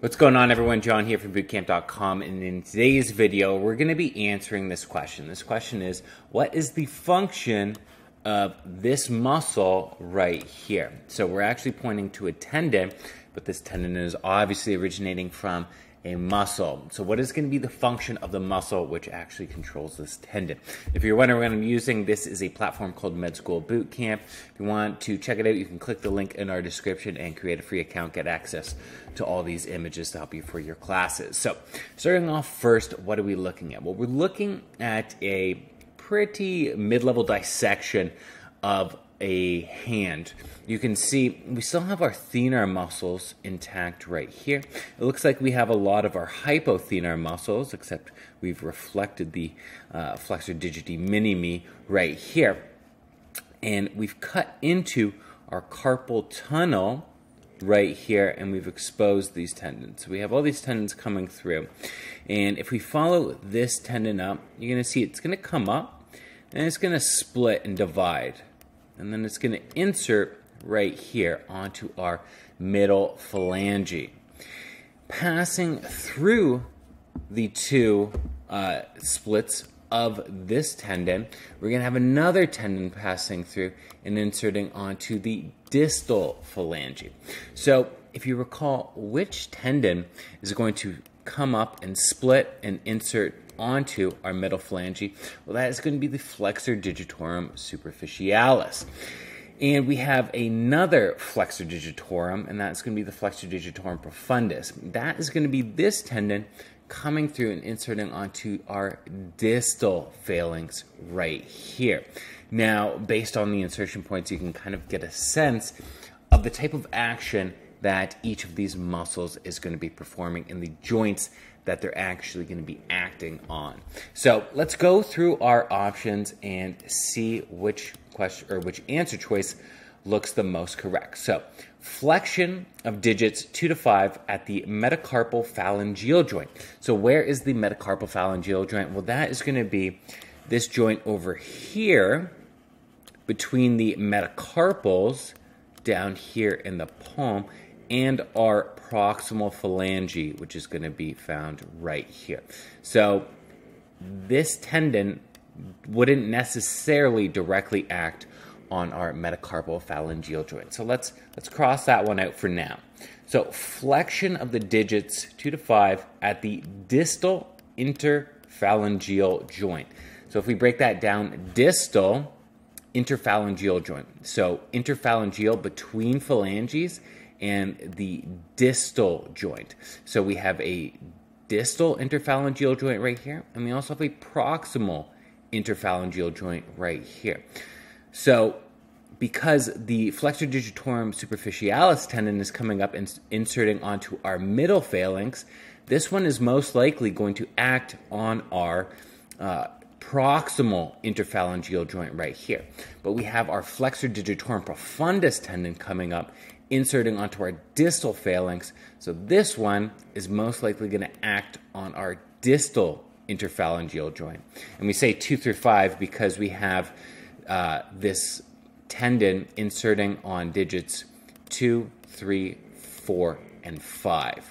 What's going on everyone? John here from bootcamp.com and in today's video we're going to be answering this question. This question is what is the function of this muscle right here? So we're actually pointing to a tendon, but this tendon is obviously originating from a muscle. So what is going to be the function of the muscle which actually controls this tendon? If you're wondering what I'm using, this is a platform called Med School Bootcamp. If you want to check it out, you can click the link in our description and create a free account, get access to all these images to help you for your classes. So starting off first, what are we looking at? Well, we're looking at a pretty mid-level dissection of a hand. You can see we still have our thenar muscles intact right here. It looks like we have a lot of our hypothenar muscles, except we've reflected the uh, flexor digiti minimi right here. And we've cut into our carpal tunnel right here and we've exposed these tendons. So we have all these tendons coming through. And if we follow this tendon up, you're going to see it's going to come up and it's going to split and divide and then it's going to insert right here onto our middle phalange. Passing through the two uh, splits of this tendon, we're going to have another tendon passing through and inserting onto the distal phalange. So if you recall, which tendon is going to come up and split and insert onto our middle phalange? Well, that is going to be the flexor digitorum superficialis. And we have another flexor digitorum, and that's going to be the flexor digitorum profundus. That is going to be this tendon coming through and inserting onto our distal phalanx right here. Now, based on the insertion points, you can kind of get a sense of the type of action that each of these muscles is going to be performing in the joints that they're actually going to be acting on. So let's go through our options and see which question or which answer choice looks the most correct. So flexion of digits 2 to 5 at the metacarpal phalangeal joint. So where is the metacarpal phalangeal joint? Well, that is going to be this joint over here between the metacarpals down here in the palm and our proximal phalange, which is going to be found right here. So this tendon wouldn't necessarily directly act on our metacarpal phalangeal joint. So let's let's cross that one out for now. So flexion of the digits 2 to 5 at the distal interphalangeal joint. So if we break that down, distal interphalangeal joint. So interphalangeal between phalanges and the distal joint. So we have a distal interphalangeal joint right here, and we also have a proximal interphalangeal joint right here. So because the flexor digitorum superficialis tendon is coming up and inserting onto our middle phalanx, this one is most likely going to act on our uh, proximal interphalangeal joint right here. But we have our flexor digitorum profundus tendon coming up, inserting onto our distal phalanx. So this one is most likely going to act on our distal interphalangeal joint. And we say two through five because we have uh, this tendon inserting on digits two, three, four, and five.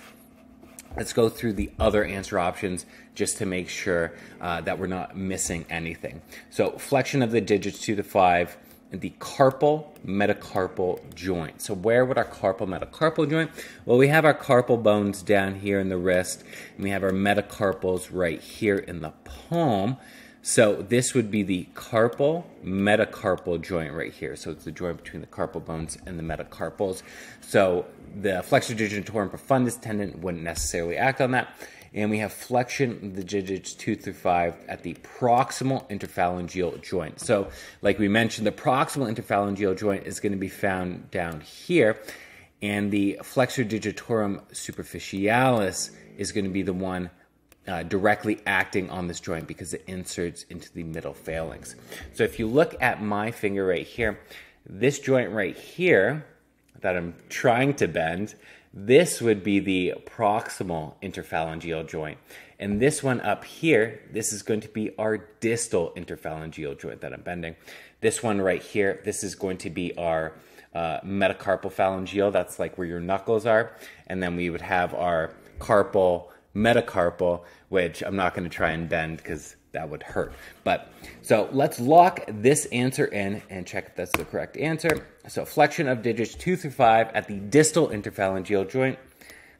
Let's go through the other answer options just to make sure uh, that we're not missing anything. So flexion of the digits two to five, the carpal metacarpal joint. So where would our carpal metacarpal joint? Well, we have our carpal bones down here in the wrist, and we have our metacarpals right here in the palm. So this would be the carpal metacarpal joint right here. So it's the joint between the carpal bones and the metacarpals. So the flexor digitorum profundus tendon wouldn't necessarily act on that and we have flexion of the digits 2 through 5 at the proximal interphalangeal joint. So, like we mentioned, the proximal interphalangeal joint is going to be found down here, and the flexor digitorum superficialis is going to be the one uh, directly acting on this joint because it inserts into the middle phalanx. So, if you look at my finger right here, this joint right here that I'm trying to bend this would be the proximal interphalangeal joint. And this one up here, this is going to be our distal interphalangeal joint that I'm bending. This one right here, this is going to be our uh, metacarpophalangeal, that's like where your knuckles are. And then we would have our carpal, metacarpal, which I'm not going to try and bend because that would hurt. But so let's lock this answer in and check if that's the correct answer. So flexion of digits two through five at the distal interphalangeal joint.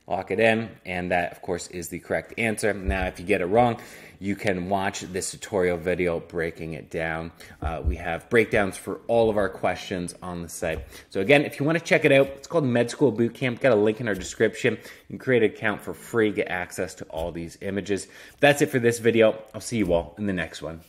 Lock it in, and that, of course, is the correct answer. Now, if you get it wrong, you can watch this tutorial video breaking it down. Uh, we have breakdowns for all of our questions on the site. So again, if you want to check it out, it's called Med School Bootcamp. Got a link in our description. You can create an account for free, get access to all these images. That's it for this video. I'll see you all in the next one.